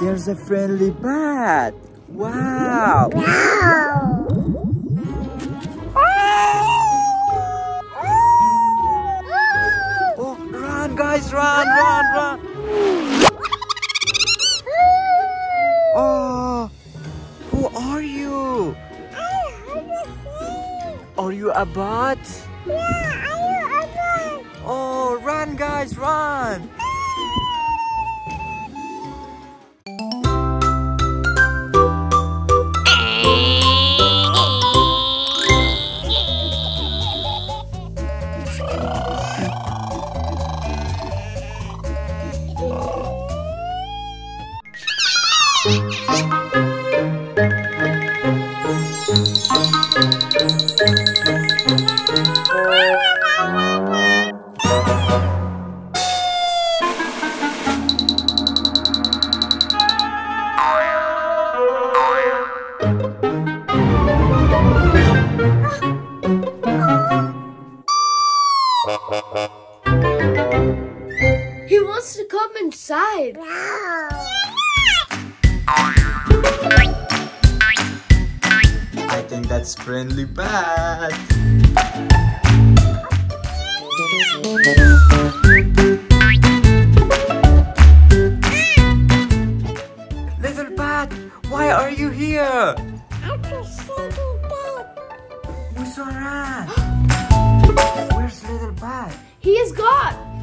There's a friendly bat. Wow. Wow. Oh, run, guys, run, run, run. Oh, who are you? I'm a bat. Are you a bat? Yeah. Oh, run, guys, run. He wants to come inside. I think that's friendly bat. Little bat, why are you here? Musara. Where's bat? He is gone.